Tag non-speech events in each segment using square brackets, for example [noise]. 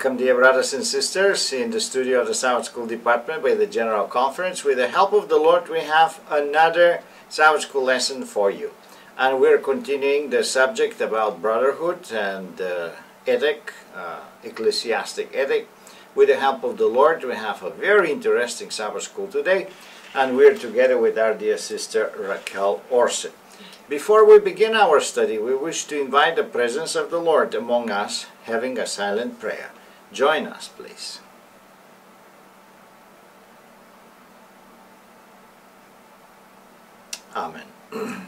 Welcome, dear brothers and sisters, in the studio of the Sabbath School Department by the General Conference. With the help of the Lord, we have another Sabbath School lesson for you. And we're continuing the subject about brotherhood and uh, ethic, uh, ecclesiastic ethic. With the help of the Lord, we have a very interesting Sabbath School today, and we're together with our dear sister Raquel Orson. Before we begin our study, we wish to invite the presence of the Lord among us, having a silent prayer. Join us, please. Amen. [clears throat]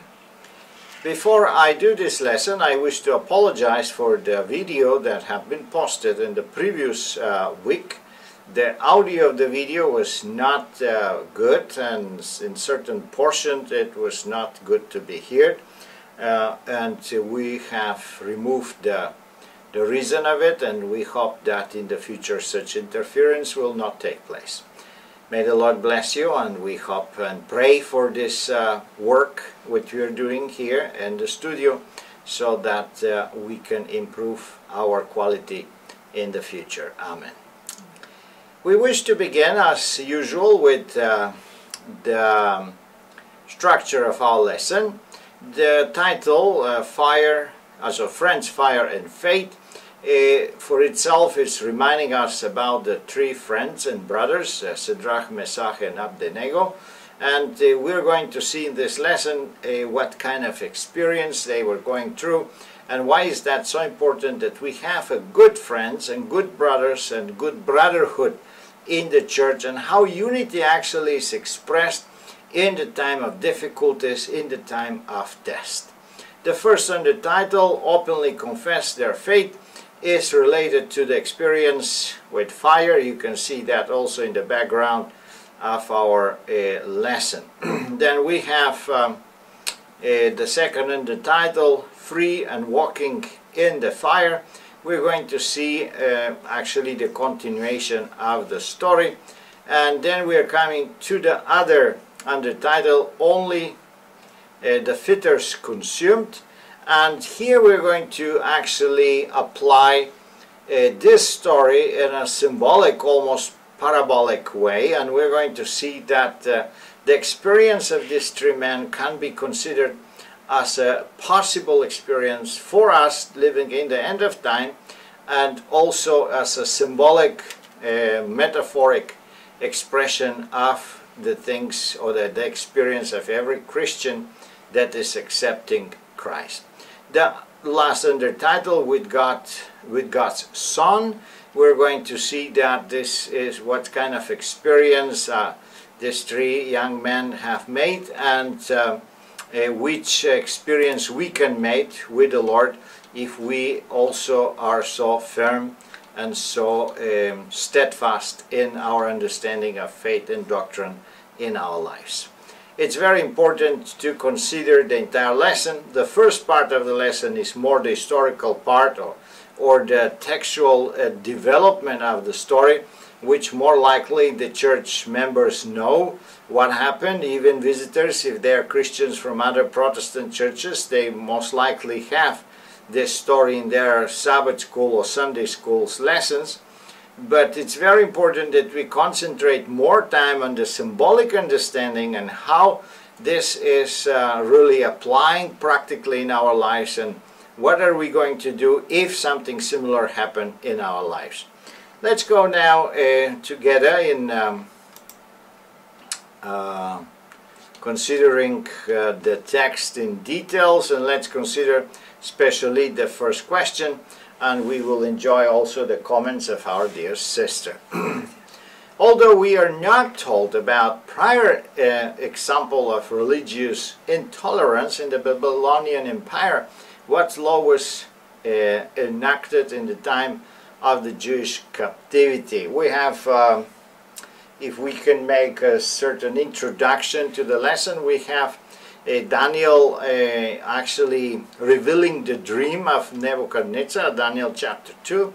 Before I do this lesson, I wish to apologize for the video that have been posted in the previous uh, week the audio of the video was not uh, good and in certain portions it was not good to be heard uh, and we have removed the, the reason of it and we hope that in the future such interference will not take place. May the Lord bless you and we hope and pray for this uh, work which we are doing here in the studio so that uh, we can improve our quality in the future. Amen. We wish to begin as usual with uh, the um, structure of our lesson. The title, uh, Fire, as a Friends, Fire and Faith, uh, for itself is reminding us about the three friends and brothers, uh, Shadrach, Meshach and Abednego. And uh, we're going to see in this lesson uh, what kind of experience they were going through and why is that so important that we have a good friends and good brothers and good brotherhood in the church and how unity actually is expressed in the time of difficulties, in the time of test. The first under title, Openly Confess Their Faith, is related to the experience with fire. You can see that also in the background of our uh, lesson. [clears throat] then we have um, uh, the second under title, Free and Walking in the Fire we're going to see uh, actually the continuation of the story and then we are coming to the other under title only uh, the fetters consumed and here we're going to actually apply uh, this story in a symbolic almost parabolic way and we're going to see that uh, the experience of these three men can be considered as a possible experience for us living in the end of time and also as a symbolic, uh, metaphoric expression of the things or the, the experience of every Christian that is accepting Christ. The last under title with God, with God's Son, we're going to see that this is what kind of experience uh, these three young men have made and uh, uh, which experience we can make with the Lord if we also are so firm and so um, steadfast in our understanding of faith and doctrine in our lives. It's very important to consider the entire lesson. The first part of the lesson is more the historical part or, or the textual uh, development of the story which more likely the church members know what happened. Even visitors, if they are Christians from other Protestant churches, they most likely have this story in their Sabbath school or Sunday school's lessons. But it's very important that we concentrate more time on the symbolic understanding and how this is uh, really applying practically in our lives and what are we going to do if something similar happen in our lives. Let's go now uh, together in um, uh, considering uh, the text in details and let's consider especially the first question and we will enjoy also the comments of our dear sister. [clears throat] Although we are not told about prior uh, example of religious intolerance in the Babylonian Empire, what law was uh, enacted in the time of the Jewish captivity. We have, uh, if we can make a certain introduction to the lesson, we have Daniel uh, actually revealing the dream of Nebuchadnezzar, Daniel chapter 2.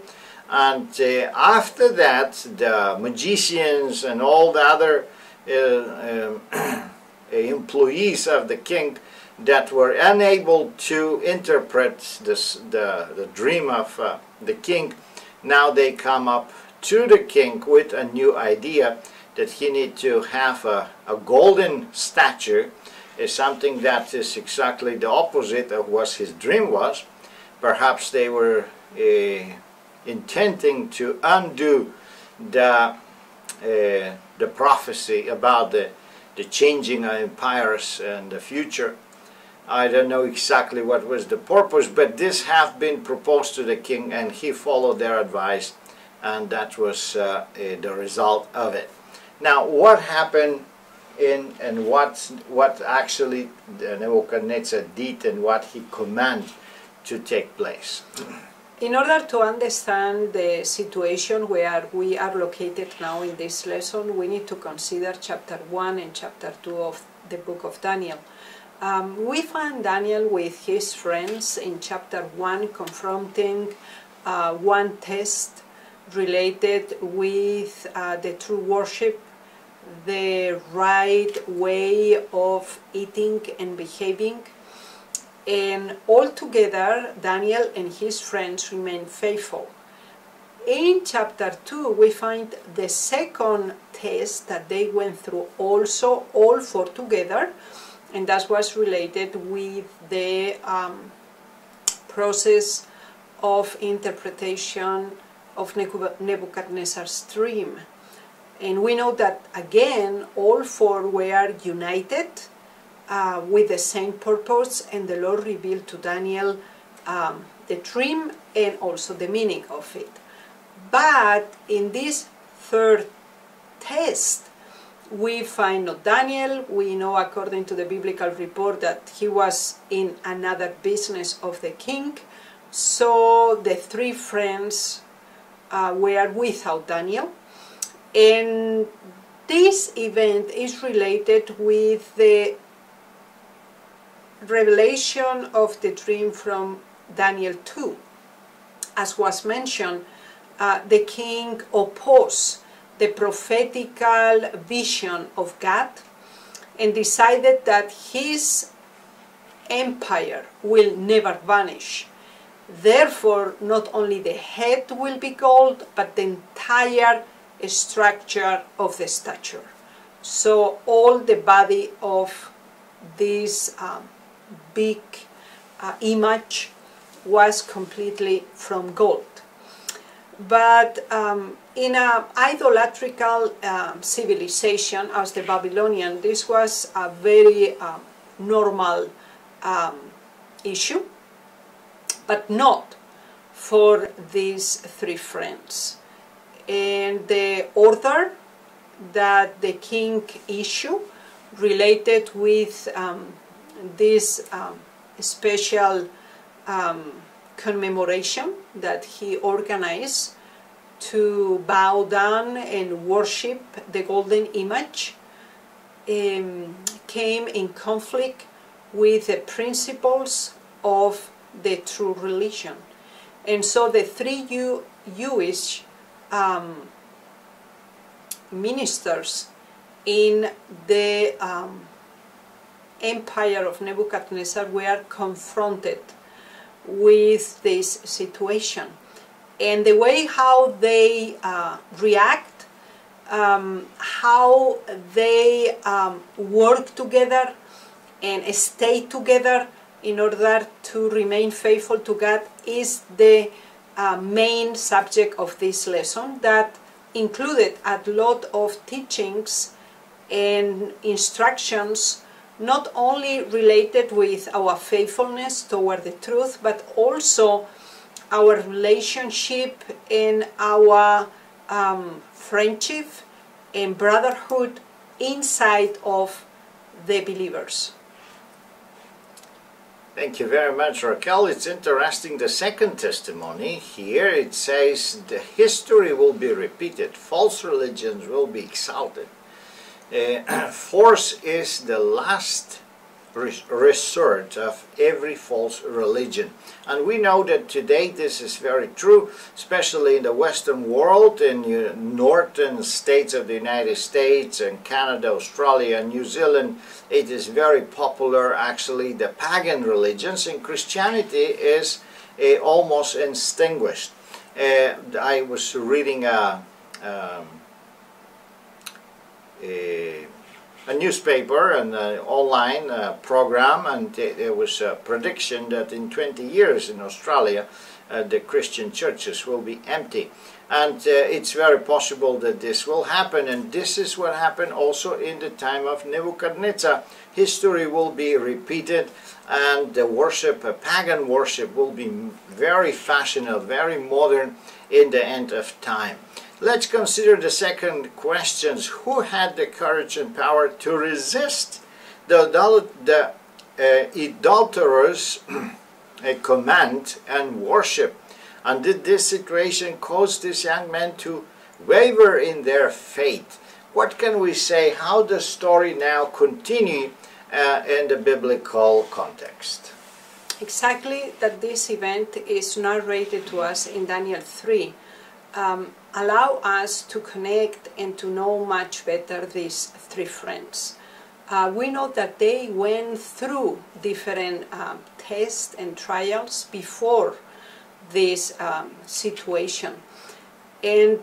And uh, after that, the magicians and all the other [clears throat] employees of the king that were unable to interpret this, the, the dream of uh, the king now they come up to the king with a new idea that he need to have a, a golden statue is something that is exactly the opposite of what his dream was. Perhaps they were uh, intending to undo the, uh, the prophecy about the, the changing of empires and the future. I don't know exactly what was the purpose, but this have been proposed to the king and he followed their advice and that was uh, the result of it. Now what happened in and what what actually Nebuchadnezzar did and what he commanded to take place. In order to understand the situation where we are located now in this lesson, we need to consider chapter 1 and chapter 2 of the book of Daniel. Um, we find Daniel with his friends in chapter 1 confronting uh, one test related with uh, the true worship the right way of eating and behaving. And altogether, Daniel and his friends remain faithful. In chapter 2, we find the second test that they went through also, all four together, and that was related with the um, process of interpretation of Nebuchadnezzar's dream. And we know that again, all four were united uh, with the same purpose, and the Lord revealed to Daniel um, the dream and also the meaning of it. But in this third test, we find not Daniel. We know, according to the biblical report, that he was in another business of the king. So the three friends uh, were without Daniel. And this event is related with the revelation of the dream from Daniel 2. As was mentioned, uh, the king opposed the prophetical vision of God and decided that his empire will never vanish. Therefore, not only the head will be gold, but the entire structure of the stature. So all the body of this um, big uh, image was completely from gold. But um, in an idolatrical um, civilization as the Babylonian, this was a very um, normal um, issue, but not for these three friends and the order that the king issued related with um, this um, special um, commemoration that he organized to bow down and worship the golden image um, came in conflict with the principles of the true religion. And so the three Jewish um, ministers in the um, empire of Nebuchadnezzar were confronted with this situation. And the way how they uh, react, um, how they um, work together and stay together in order to remain faithful to God is the uh, main subject of this lesson that included a lot of teachings and instructions not only related with our faithfulness toward the truth but also our relationship and our um, friendship and brotherhood inside of the believers. Thank you very much, Raquel. It's interesting. The second testimony here it says the history will be repeated, false religions will be exalted. Uh, [clears throat] force is the last resort of every false religion. And we know that today this is very true, especially in the Western world, in the northern states of the United States and Canada, Australia, and New Zealand. It is very popular, actually, the pagan religions, and Christianity is uh, almost extinguished. Uh, I was reading a, um, a, a, newspaper and an online uh, program, and there was a prediction that in 20 years in Australia, uh, the Christian churches will be empty. And uh, it's very possible that this will happen, and this is what happened also in the time of Nebuchadnezzar. History will be repeated, and the worship, uh, pagan worship, will be very fashionable, very modern in the end of time. Let's consider the second questions. Who had the courage and power to resist the, the uh, adulterers' [clears throat] command and worship? And did this situation cause these young men to waver in their faith? What can we say? How does story now continue uh, in the biblical context? Exactly that this event is narrated to us in Daniel 3 um, allow us to connect and to know much better these three friends. Uh, we know that they went through different um, tests and trials before this um, situation. And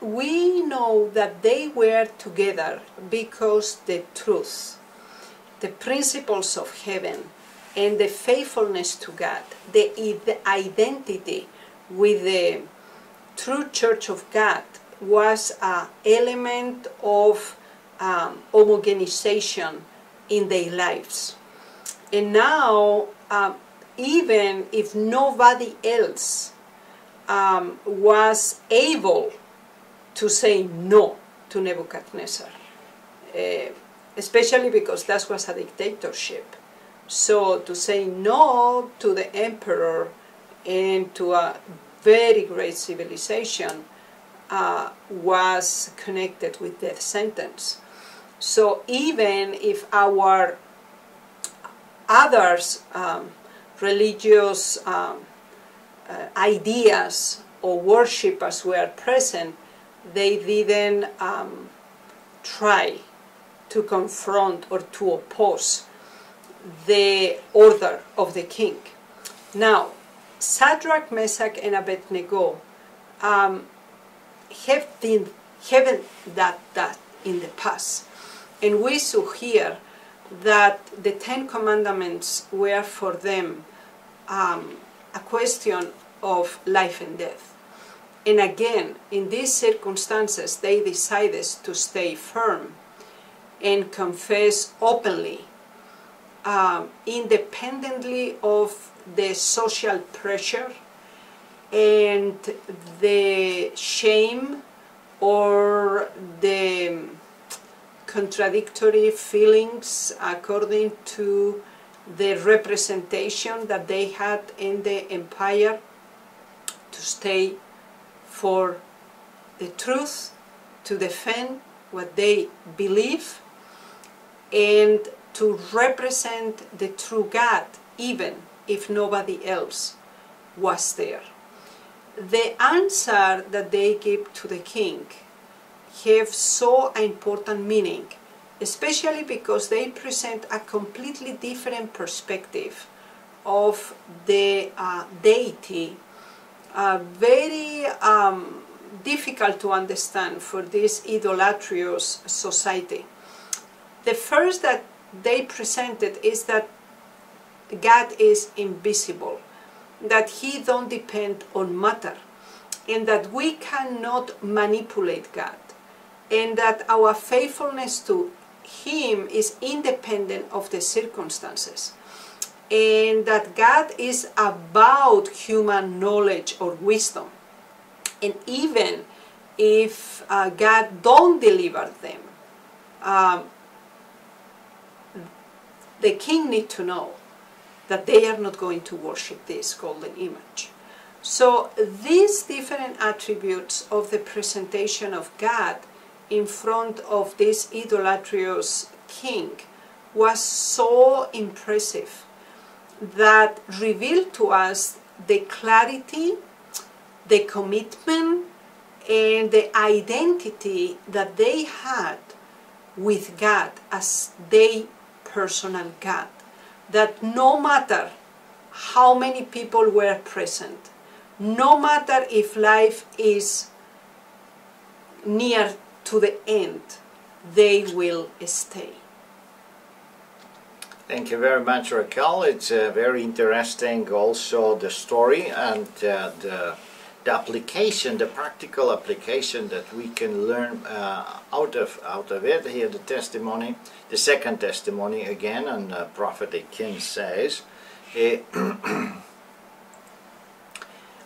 we know that they were together because the truth, the principles of heaven, and the faithfulness to God, the, the identity with the true church of God was an element of um, homogenization in their lives. And now um, even if nobody else um, was able to say no to Nebuchadnezzar, uh, especially because that was a dictatorship. So to say no to the emperor and to a very great civilization uh, was connected with death sentence. So even if our others um, religious um, uh, ideas or worshippers were present, they didn't um, try to confront or to oppose the order of the king. Now, Shadrach, Meshach, and Abednego um, have been haven't that that in the past, and we saw here that the Ten Commandments were for them um, a question of life and death. And again, in these circumstances, they decided to stay firm and confess openly, um, independently of the social pressure and the shame or the contradictory feelings according to the representation that they had in the empire to stay for the truth, to defend what they believe, and to represent the true God, even if nobody else was there. The answer that they give to the king have so important meaning, especially because they present a completely different perspective of the uh, deity, uh, very um, difficult to understand for this idolatrous society. The first that they presented is that God is invisible, that he don't depend on matter, and that we cannot manipulate God and that our faithfulness to Him is independent of the circumstances, and that God is about human knowledge or wisdom. And even if uh, God don't deliver them, um, the king need to know that they are not going to worship this golden image. So these different attributes of the presentation of God in front of this idolatrous king was so impressive that revealed to us the clarity, the commitment, and the identity that they had with God as their personal God. That no matter how many people were present, no matter if life is near to the end, they will stay. Thank you very much, Raquel. It's uh, very interesting also the story and uh, the, the application, the practical application that we can learn uh, out of out of it. Here the testimony, the second testimony again, and uh, Prophet Akin says, eh, [clears throat]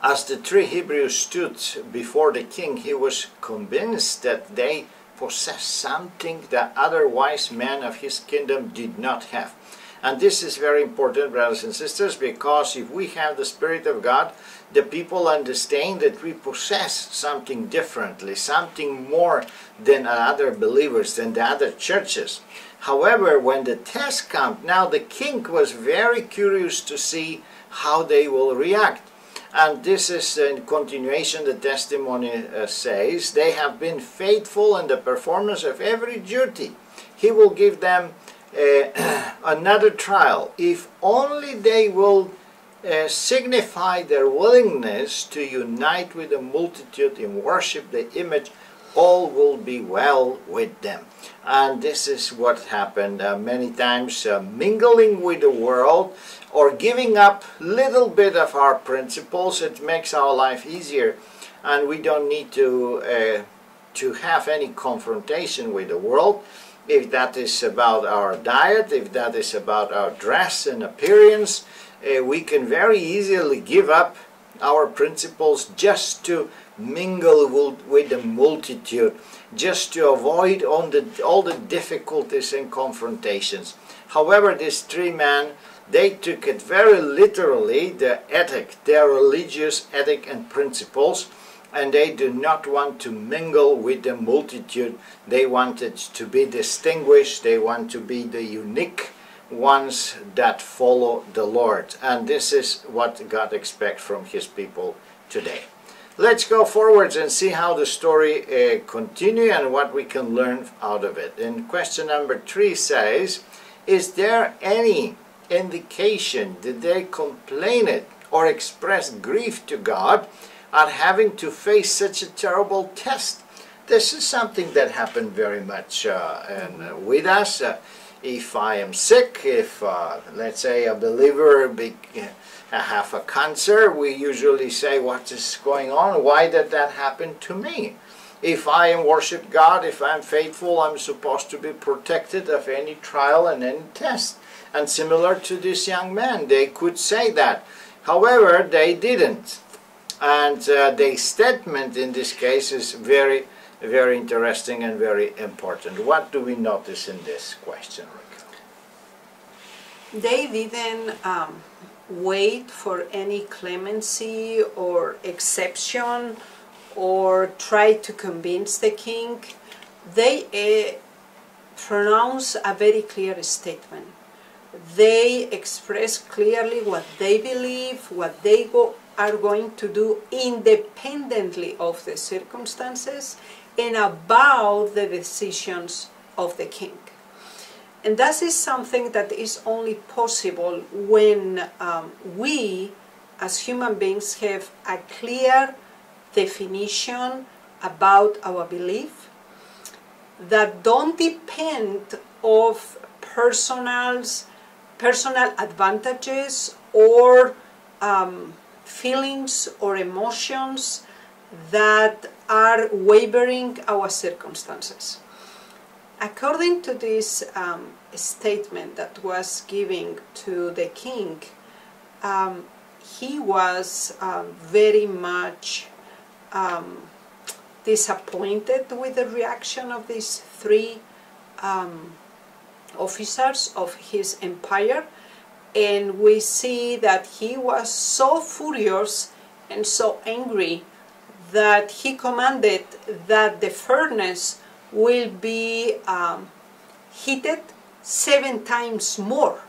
As the three Hebrews stood before the king, he was convinced that they possessed something that other wise men of his kingdom did not have. And this is very important, brothers and sisters, because if we have the Spirit of God, the people understand that we possess something differently, something more than other believers, than the other churches. However, when the test comes, now the king was very curious to see how they will react. And this is in continuation, the testimony uh, says, they have been faithful in the performance of every duty. He will give them uh, [clears throat] another trial if only they will uh, signify their willingness to unite with the multitude in worship the image all will be well with them. And this is what happened uh, many times uh, mingling with the world or giving up little bit of our principles. It makes our life easier and we don't need to uh, to have any confrontation with the world. If that is about our diet, if that is about our dress and appearance, uh, we can very easily give up our principles just to mingle with the multitude, just to avoid all the, all the difficulties and confrontations. However, these three men, they took it very literally, their ethic, their religious ethic and principles, and they do not want to mingle with the multitude. They wanted to be distinguished, they want to be the unique ones that follow the Lord. And this is what God expects from His people today. Let's go forwards and see how the story uh, continue and what we can learn out of it. And question number three says, is there any indication did they complain it or express grief to God at having to face such a terrible test. This is something that happened very much uh, and, uh, with us. If I am sick, if uh, let's say a believer be, uh, have a cancer, we usually say, what is going on? Why did that happen to me? If I am worship God, if I'm faithful, I'm supposed to be protected of any trial and any test. And similar to this young man, they could say that. However, they didn't. And uh, the statement in this case is very, very interesting and very important. What do we notice in this question, They didn't um, wait for any clemency or exception or try to convince the king. They uh, pronounce a very clear statement. They express clearly what they believe, what they go are going to do independently of the circumstances and about the decisions of the king. And that is something that is only possible when um, we, as human beings, have a clear definition about our belief that don't depend of personals, personal advantages or um, feelings or emotions that are wavering our circumstances. According to this um, statement that was given to the king, um, he was uh, very much um, disappointed with the reaction of these three um, officers of his empire and we see that he was so furious and so angry that he commanded that the furnace will be um, heated seven times more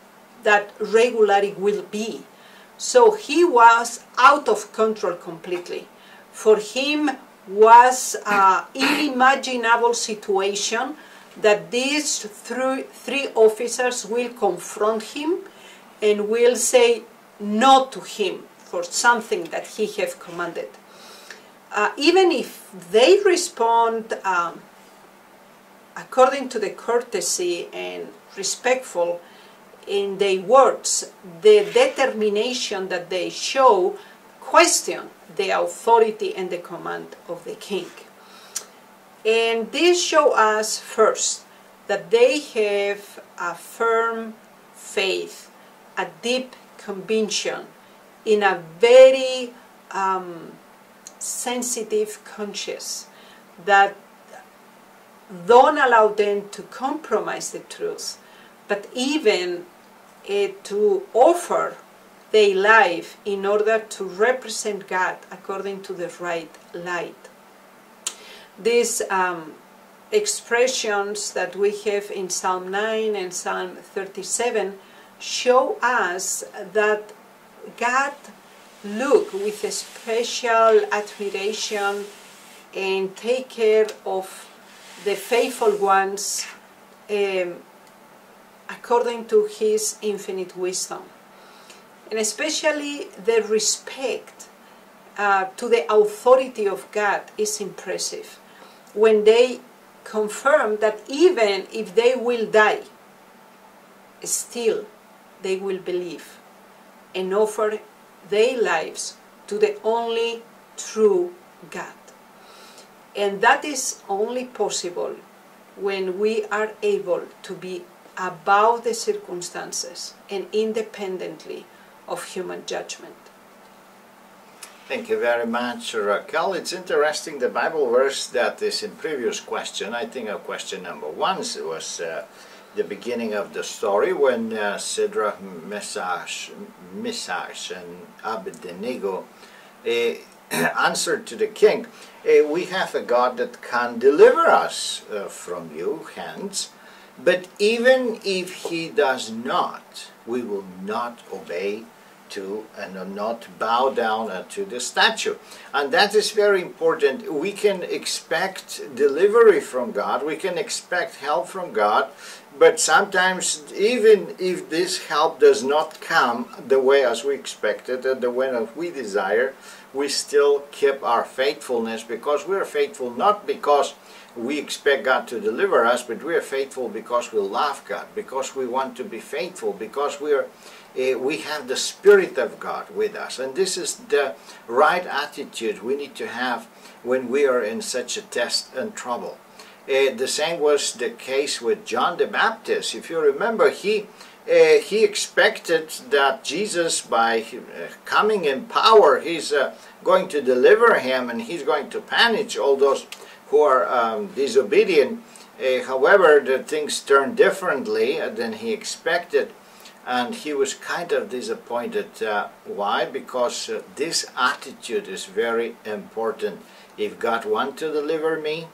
that regularly will be. So he was out of control completely. For him was an unimaginable situation that these three, three officers will confront him and will say no to him for something that he have commanded. Uh, even if they respond um, according to the courtesy and respectful in their words, the determination that they show question the authority and the command of the king. And this show us first that they have a firm faith, a deep conviction in a very um, sensitive conscience that don't allow them to compromise the truth, but even uh, to offer their life in order to represent God according to the right light. These um, expressions that we have in Psalm 9 and Psalm 37 show us that God look with a special admiration and take care of the faithful ones um, according to his infinite wisdom. And especially the respect uh, to the authority of God is impressive. When they confirm that even if they will die, still they will believe and offer their lives to the only true God. And that is only possible when we are able to be above the circumstances and independently of human judgment. Thank you very much, Raquel. It's interesting, the Bible verse that is in previous question, I think of question number one, was uh, the beginning of the story when uh, Shadrach, Meshach, Meshach and Abednego uh, [clears throat] answered to the king, uh, we have a God that can deliver us uh, from you hands, but even if he does not, we will not obey to and not bow down to the statue. And that is very important. We can expect delivery from God, we can expect help from God, but sometimes even if this help does not come the way as we expected and the way that we desire, we still keep our faithfulness because we are faithful not because we expect God to deliver us, but we are faithful because we love God, because we want to be faithful, because we are uh, we have the Spirit of God with us. And this is the right attitude we need to have when we are in such a test and trouble. Uh, the same was the case with John the Baptist. If you remember, he uh, he expected that Jesus, by uh, coming in power, he's uh, going to deliver him and he's going to punish all those who are um, disobedient. However, the things turned differently than he expected and he was kind of disappointed. Why? Because this attitude is very important. If God wants to deliver me,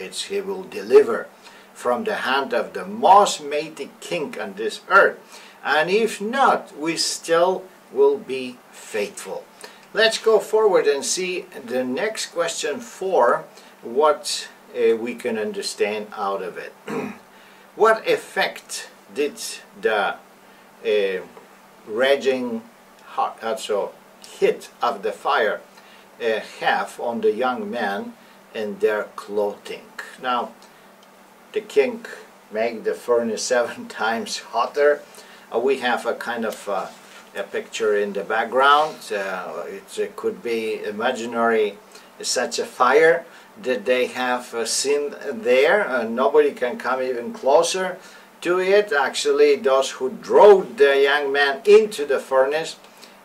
it's He will deliver from the hand of the most mighty king on this earth. And if not, we still will be faithful. Let's go forward and see the next question for what uh, we can understand out of it. [clears throat] what effect did the uh, raging hot, also heat of the fire uh, have on the young men and their clothing. Now, the king made the furnace [laughs] seven times hotter. Uh, we have a kind of uh, a picture in the background. Uh, it could be imaginary such a fire that they have uh, seen there. nobody can come even closer to it. Actually, those who drove the young man into the furnace,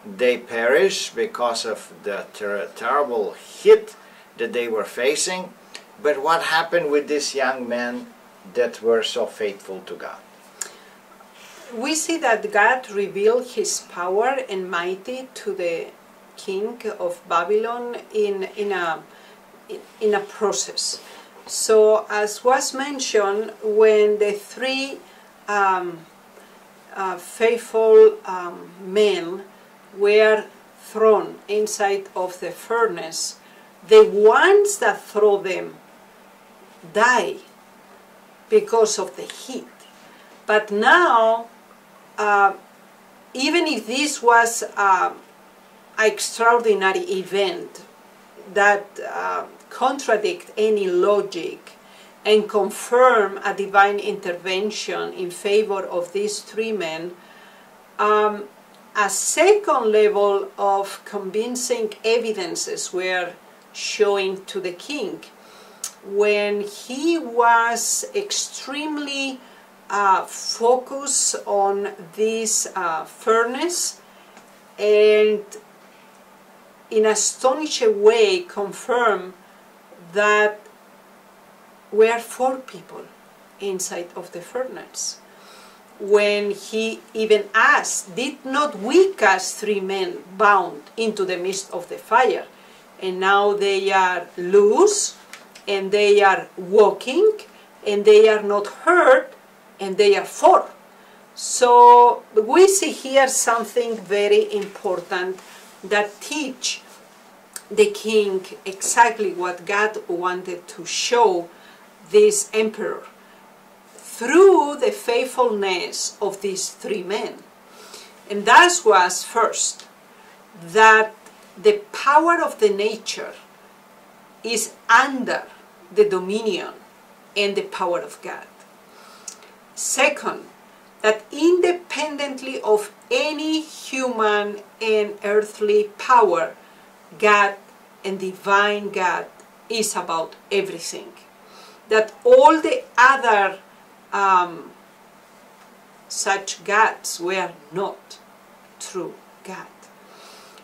they perish because of the ter terrible heat that they were facing. But what happened with these young men that were so faithful to God? We see that God revealed his power and mighty to the king of Babylon in, in, a, in a process. So, as was mentioned, when the three um, uh, faithful um, men were thrown inside of the furnace, the ones that throw them die because of the heat. But now, uh, even if this was uh, extraordinary event that uh, contradict any logic and confirm a divine intervention in favor of these three men, um, a second level of convincing evidences were showing to the king when he was extremely uh, focused on this uh, furnace and in astonishing way confirm that were four people inside of the furnace. When he even asked, Did not we cast three men bound into the midst of the fire? And now they are loose, and they are walking, and they are not hurt, and they are four. So we see here something very important that teach the king exactly what God wanted to show this emperor through the faithfulness of these three men. And that was first that the power of the nature is under the dominion and the power of God. Second, that independently of any human and earthly power, God and divine God is about everything that all the other um, such gods were not true God.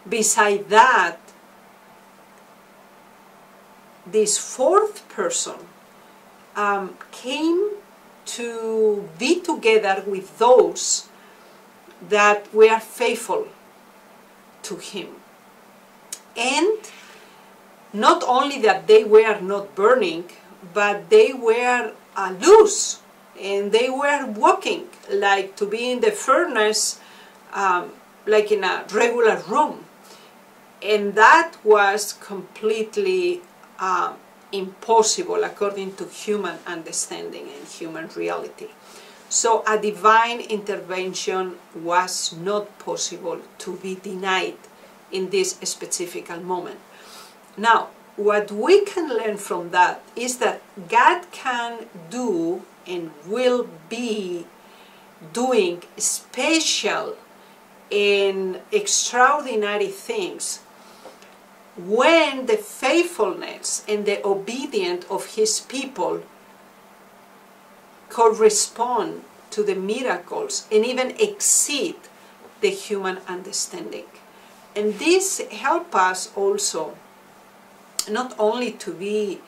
Beside that, this fourth person um, came to be together with those that were faithful to him. And not only that they were not burning, but they were uh, loose and they were walking like to be in the furnace um, like in a regular room and that was completely uh, impossible according to human understanding and human reality. So a divine intervention was not possible to be denied in this specific moment. Now what we can learn from that is that God can do and will be doing special and extraordinary things when the faithfulness and the obedience of his people correspond to the miracles and even exceed the human understanding. And this help us also not only to be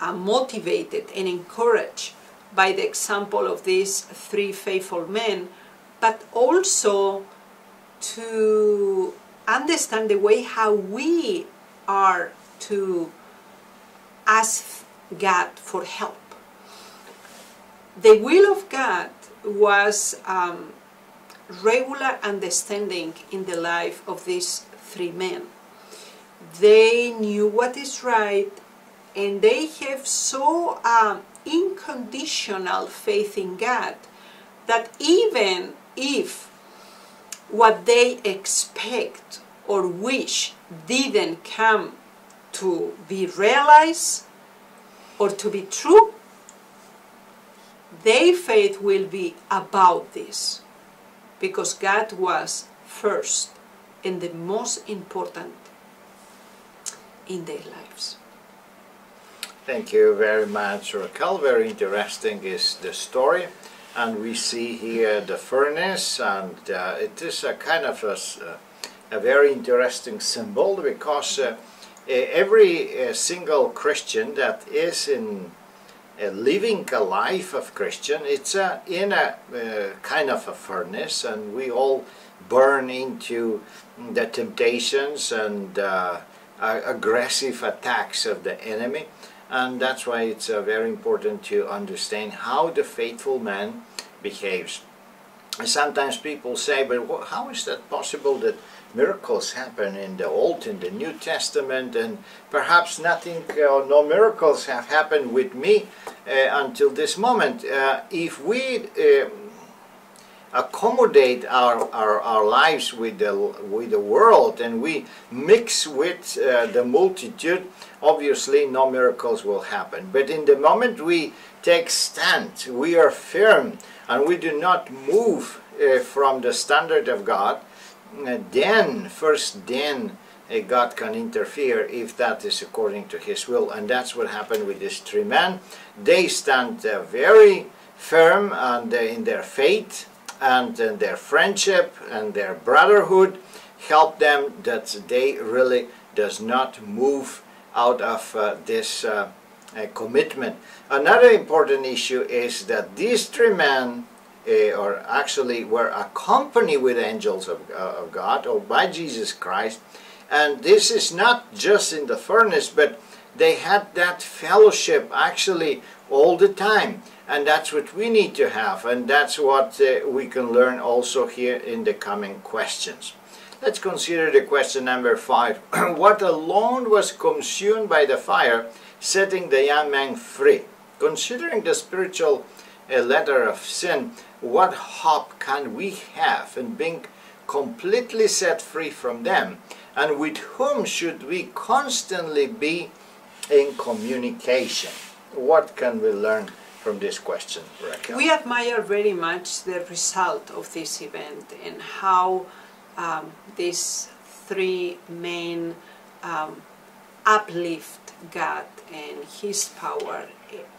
uh, motivated and encouraged by the example of these three faithful men, but also to understand the way how we are to ask God for help. The will of God was um, regular understanding in the life of these three men they knew what is right and they have so um, unconditional faith in God that even if what they expect or wish didn't come to be realized or to be true, their faith will be about this because God was first and the most important in their lives. Thank you very much, Raquel. Very interesting is the story. And we see here the furnace, and uh, it is a kind of a, a very interesting symbol because uh, every uh, single Christian that is in living a life of Christian, it's uh, in a uh, kind of a furnace, and we all burn into the temptations and uh, uh, aggressive attacks of the enemy and that's why it's uh, very important to understand how the faithful man behaves. Sometimes people say, but how is that possible that miracles happen in the Old and the New Testament and perhaps nothing, uh, no miracles have happened with me uh, until this moment. Uh, if we uh, accommodate our, our, our lives with the, with the world and we mix with uh, the multitude, obviously no miracles will happen. But in the moment we take stand, we are firm, and we do not move uh, from the standard of God, then, first then, uh, God can interfere if that is according to His will. And that's what happened with these three men. They stand uh, very firm and uh, in their faith and in their friendship and their brotherhood help them that they really does not move out of uh, this uh, uh, commitment. Another important issue is that these three men uh, or actually were accompanied with angels of, uh, of God or by Jesus Christ. And this is not just in the furnace but they had that fellowship actually all the time. And that's what we need to have. And that's what uh, we can learn also here in the coming questions. Let's consider the question number five. [clears throat] What alone was consumed by the fire setting the young man free? Considering the spiritual uh, fetter of sin what hope can we have in being completely set free from them and with whom should we constantly be in communication what can we learn from this question, Raquel? We admire very much the result of this event and how um, these three main um, uplift God and His power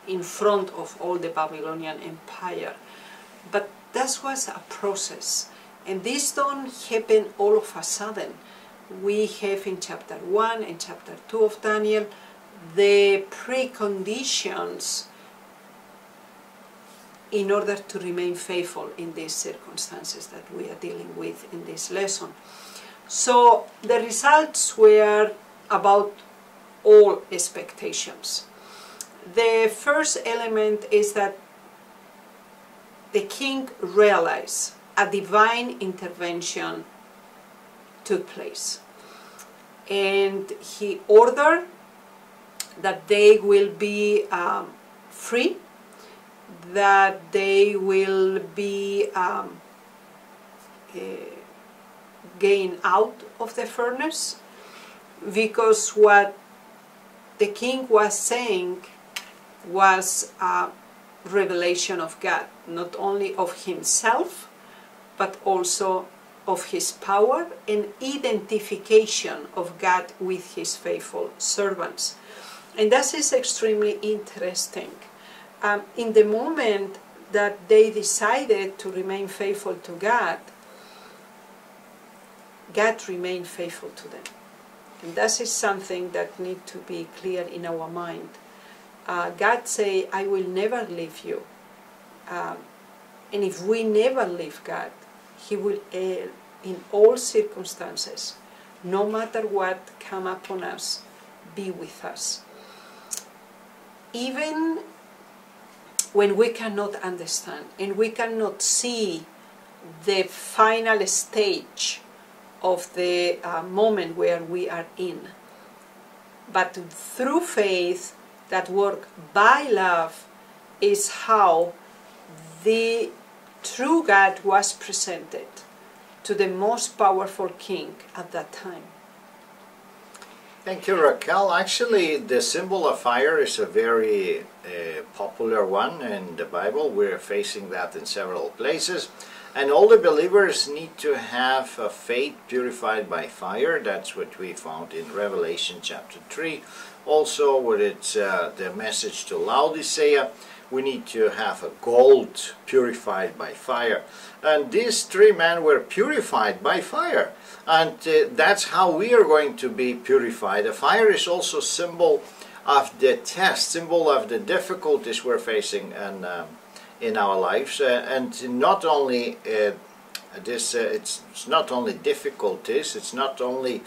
in front of all the Babylonian Empire. But that was a process, and this don't happen all of a sudden. We have in chapter 1 and chapter 2 of Daniel the preconditions in order to remain faithful in these circumstances that we are dealing with in this lesson. So the results were about all expectations. The first element is that the king realized a divine intervention took place. And he ordered that they will be um, free that they will be um, uh, out of the furnace because what the king was saying was a revelation of God, not only of himself, but also of his power and identification of God with his faithful servants. And that is extremely interesting um, in the moment that they decided to remain faithful to God, God remained faithful to them. And that is something that needs to be clear in our mind. Uh, God say, I will never leave you. Um, and if we never leave God, He will, uh, in all circumstances, no matter what come upon us, be with us. Even when we cannot understand and we cannot see the final stage of the uh, moment where we are in. But through faith, that work by love is how the true God was presented to the most powerful king at that time. Thank you, Raquel. Actually, the symbol of fire is a very uh, popular one in the Bible. We're facing that in several places. And all the believers need to have a faith purified by fire. That's what we found in Revelation chapter 3. Also, with it's uh, the message to Laodicea, we need to have a gold purified by fire. And these three men were purified by fire and uh, that's how we are going to be purified. The fire is also symbol of the test, symbol of the difficulties we're facing and, um, in our lives, uh, and not only uh, this, uh, it's, it's, not only difficulties, it's not only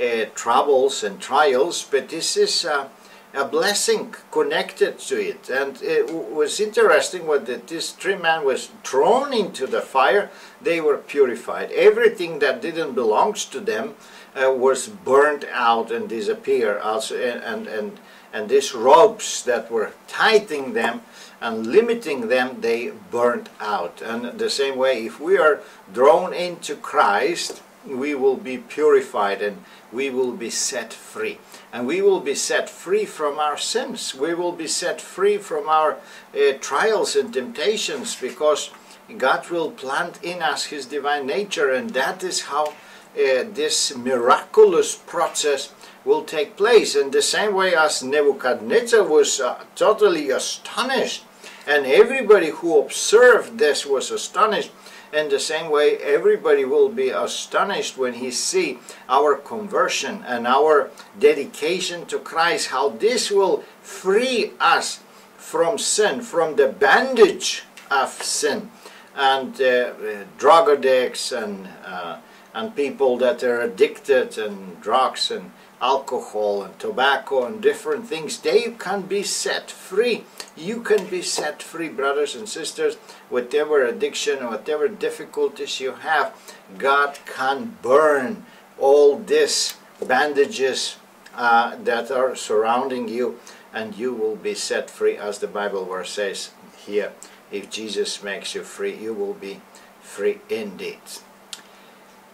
uh, troubles and trials, but this is uh, a blessing connected to it. And it was interesting what that this three men was thrown into the fire, they were purified. Everything that didn't belong to them uh, was burnt out and disappeared. Also, and, and, and these ropes that were tightening them and limiting them, they burnt out. And the same way, if we are drawn into Christ, we will be purified and we will be set free. And we will be set free from our sins. We will be set free from our uh, trials and temptations because God will plant in us His divine nature, and that is how uh, this miraculous process will take place. In the same way as Nebuchadnezzar was uh, totally astonished, and everybody who observed this was astonished. In the same way, everybody will be astonished when he see our conversion and our dedication to Christ, how this will free us from sin, from the bandage of sin and uh, drug addicts and uh, and people that are addicted and drugs and alcohol and tobacco and different things they can be set free you can be set free brothers and sisters whatever addiction or whatever difficulties you have god can burn all these bandages uh, that are surrounding you and you will be set free as the bible verse says here if Jesus makes you free, you will be free indeed.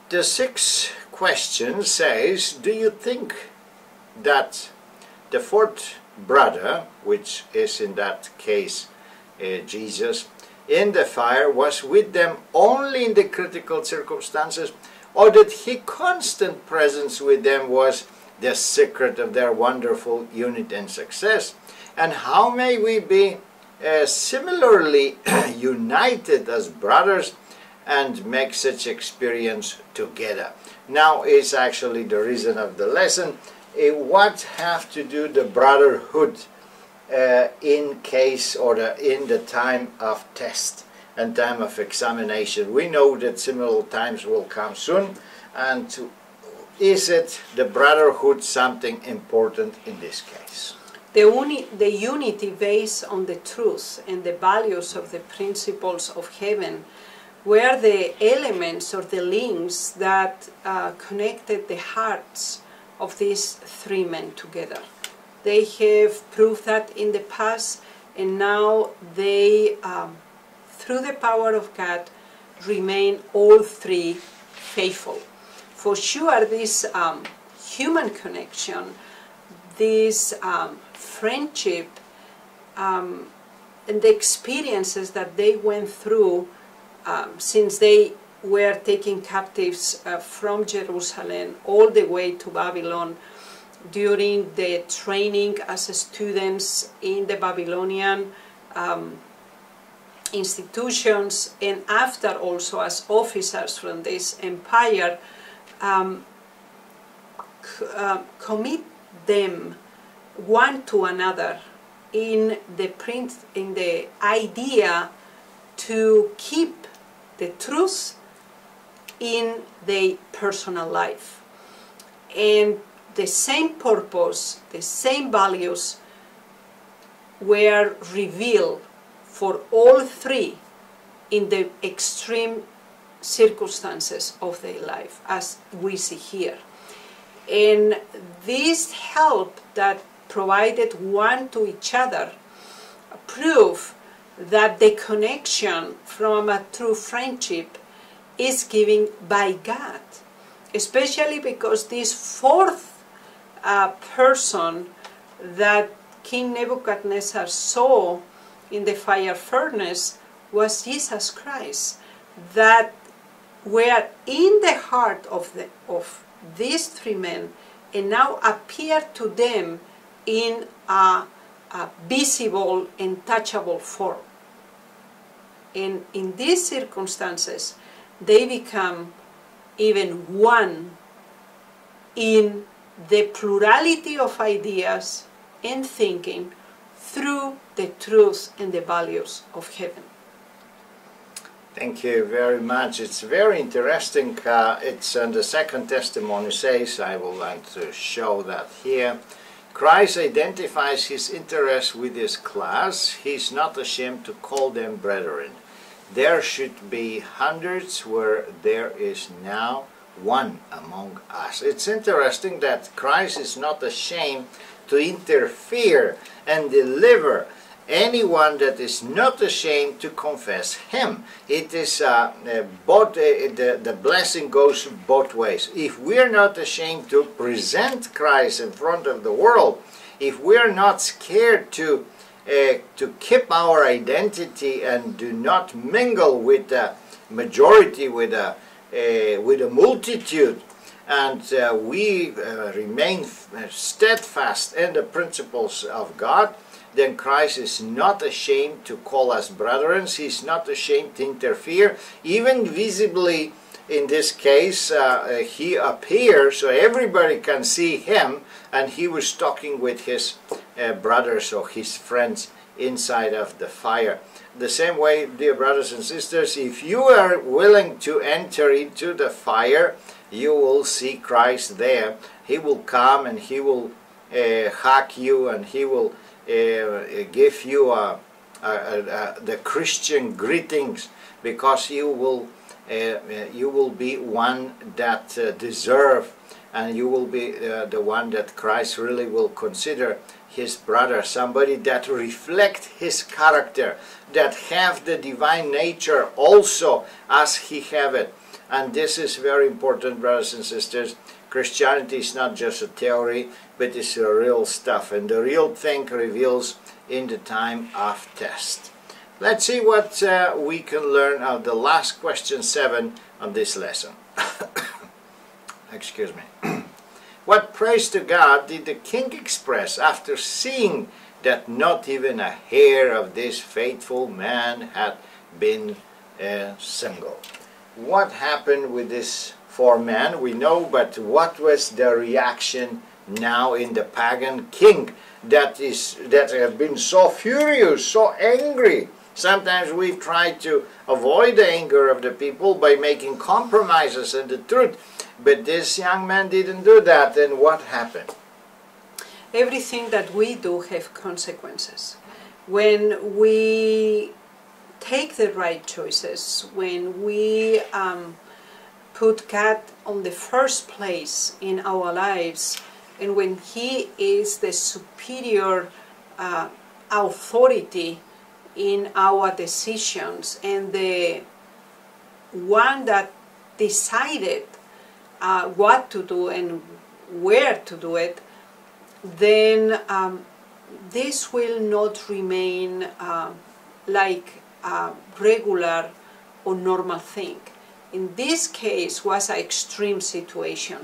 The sixth question says, Do you think that the fourth brother, which is in that case uh, Jesus, in the fire was with them only in the critical circumstances, or that he constant presence with them was the secret of their wonderful unity and success? And how may we be uh, similarly [clears throat] united as brothers and make such experience together. Now is actually the reason of the lesson. Uh, what have to do the brotherhood uh, in case or the, in the time of test and time of examination? We know that similar times will come soon and to, is it the brotherhood something important in this case? the, uni the unity based on the truth and the values of the principles of heaven were the elements or the links that uh, connected the hearts of these three men together. They have proved that in the past, and now they, um, through the power of God, remain all three faithful. For sure, this um, human connection, this um, friendship um, and the experiences that they went through um, since they were taken captives uh, from Jerusalem all the way to Babylon during the training as students in the Babylonian um, institutions and after also as officers from this empire um, uh, commit them one to another in the print in the idea to keep the truth in their personal life. And the same purpose the same values were revealed for all three in the extreme circumstances of their life as we see here. And this help that provided one to each other prove that the connection from a true friendship is given by God. Especially because this fourth uh, person that King Nebuchadnezzar saw in the fire furnace was Jesus Christ, that were in the heart of, the, of these three men and now appeared to them in a, a visible and touchable form. And in these circumstances, they become even one in the plurality of ideas and thinking through the truth and the values of heaven. Thank you very much. It's very interesting. Uh, it's uh, the second testimony says, I would like to show that here. Christ identifies his interest with his class. He's not ashamed to call them brethren. There should be hundreds where there is now one among us. It's interesting that Christ is not ashamed to interfere and deliver anyone that is not ashamed to confess him. It is uh, uh, both uh, the, the blessing goes both ways. If we're not ashamed to present Christ in front of the world, if we're not scared to uh, to keep our identity and do not mingle with the majority, with the uh, with a multitude, and uh, we remain steadfast in the principles of God, then Christ is not ashamed to call us brethren. He's not ashamed to interfere. Even visibly, in this case, uh, he appears so everybody can see him, and he was talking with his uh, brothers or his friends inside of the fire. The same way, dear brothers and sisters, if you are willing to enter into the fire, you will see Christ there. He will come and he will uh, hug you and he will uh, Eh, eh, give you a, a, a, the Christian greetings because you will uh, you will be one that deserve and you will be the one that Christ really will consider his brother somebody that reflect his character that have the divine nature also as he have it. And this is very important brothers and sisters Christianity is not just a theory, but it's a real stuff, and the real thing reveals in the time of test. Let's see what uh, we can learn of the last question 7 on this lesson. [coughs] Excuse me. [coughs] what praise to God did the king express after seeing that not even a hair of this faithful man had been uh, single? What happened with this for man, we know, but what was the reaction now in the pagan king that is that have been so furious, so angry? Sometimes we try to avoid the anger of the people by making compromises in the truth, but this young man didn't do that, and what happened? Everything that we do have consequences. When we take the right choices, when we um, put God on the first place in our lives, and when He is the superior uh, authority in our decisions and the one that decided uh, what to do and where to do it, then um, this will not remain uh, like a regular or normal thing in this case was an extreme situation.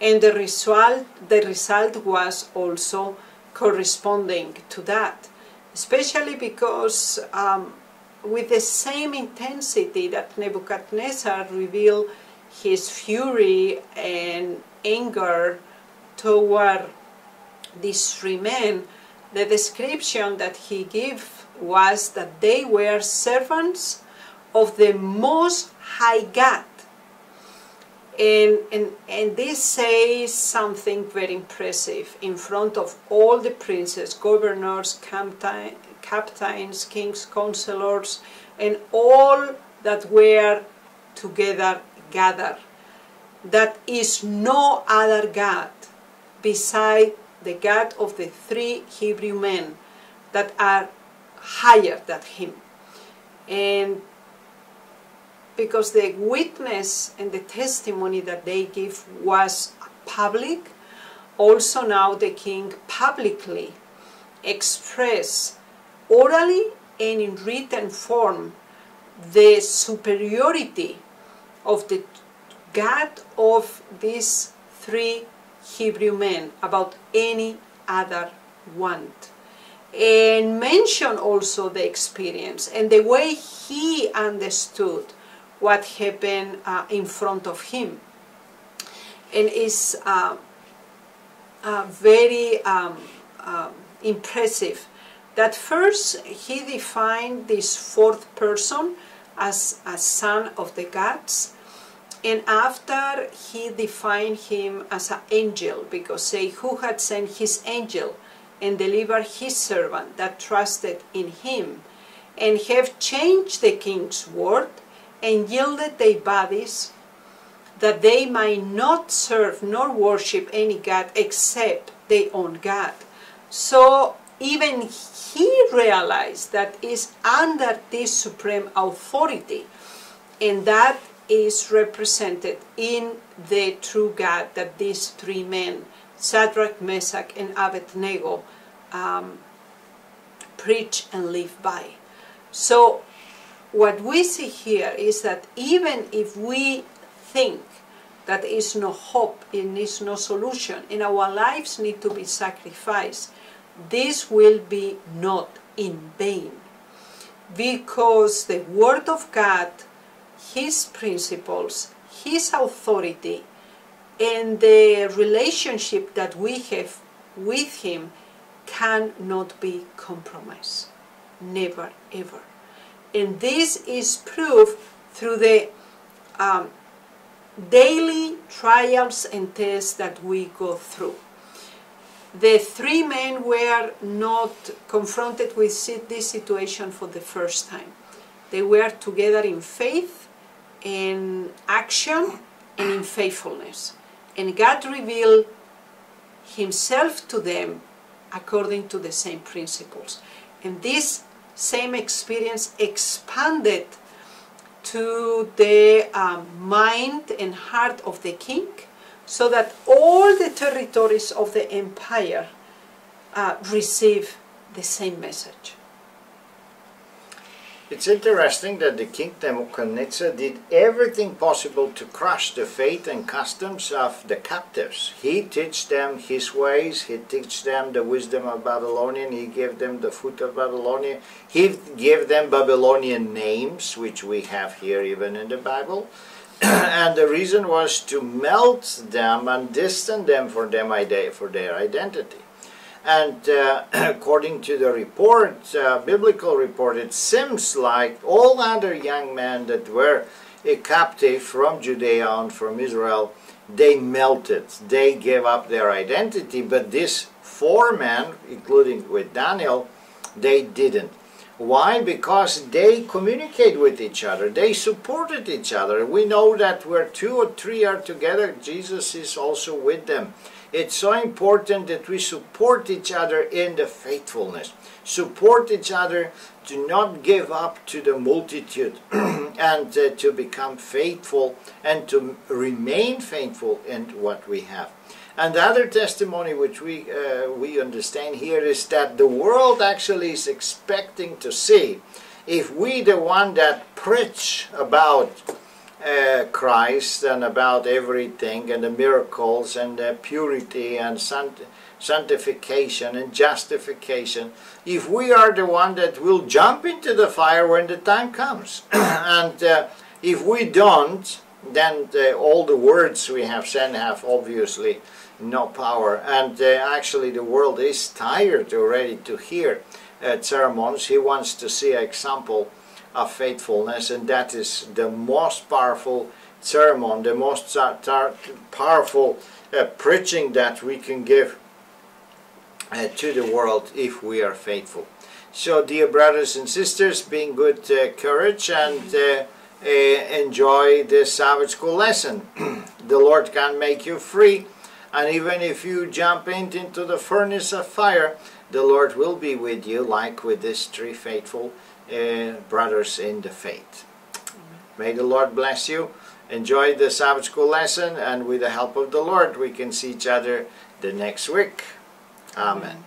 And the result the result was also corresponding to that especially because um, with the same intensity that Nebuchadnezzar revealed his fury and anger toward these three men, the description that he gave was that they were servants of the most high God. And, and, and this says something very impressive in front of all the princes, governors, captains, kings, counselors, and all that were together gathered. That is no other God beside the God of the three Hebrew men that are higher than him. And because the witness and the testimony that they give was public, also now the king publicly express orally and in written form the superiority of the God of these three Hebrew men about any other one. And mention also the experience and the way he understood what happened uh, in front of him. And it's uh, uh, very um, um, impressive that first he defined this fourth person as a son of the gods and after he defined him as an angel because say who had sent his angel and delivered his servant that trusted in him and have changed the king's word and yielded their bodies that they might not serve nor worship any God except their own God. So even he realized that is under this supreme authority, and that is represented in the true God that these three men, Shadrach, Meshach, and Abednego, um, preach and live by. So what we see here is that even if we think that there is no hope and is no solution and our lives need to be sacrificed, this will be not in vain. Because the Word of God, His principles, His authority, and the relationship that we have with Him cannot be compromised. Never, ever. And this is proved through the um, daily trials and tests that we go through. The three men were not confronted with this situation for the first time. They were together in faith, in action, and in faithfulness. And God revealed Himself to them according to the same principles. And this same experience expanded to the um, mind and heart of the king so that all the territories of the empire uh, receive the same message. It's interesting that the king Nebuchadnezzar did everything possible to crush the faith and customs of the captives. He taught them his ways, he taught them the wisdom of Babylonian, he gave them the food of Babylonian, he gave them Babylonian names, which we have here even in the Bible. [clears throat] and the reason was to melt them and distance them for them for their identity. And uh, [clears throat] according to the report, uh, biblical report, it seems like all other young men that were a captive from Judea and from Israel, they melted. They gave up their identity, but these four men, including with Daniel, they didn't. Why? Because they communicate with each other. They supported each other. We know that where two or three are together, Jesus is also with them. It's so important that we support each other in the faithfulness. Support each other to not give up to the multitude [clears throat] and uh, to become faithful and to remain faithful in what we have. And the other testimony which we, uh, we understand here is that the world actually is expecting to see if we, the one that preach about uh, Christ and about everything and the miracles and the purity and sanctification and justification. If we are the one that will jump into the fire when the time comes. [clears throat] And uh, if we don't then the, all the words we have said have obviously no power. And uh, actually the world is tired already to hear uh, sermons. He wants to see an example of faithfulness, and that is the most powerful sermon, the most powerful uh, preaching that we can give uh, to the world if we are faithful. So, dear brothers and sisters, being good uh, courage and uh, uh, enjoy this Sabbath school lesson. [clears throat] the Lord can make you free, and even if you jump into the furnace of fire, the Lord will be with you, like with these three faithful brothers in the faith. May the Lord bless you. Enjoy the Sabbath school lesson, and with the help of the Lord, we can see each other the next week. Amen. Amen.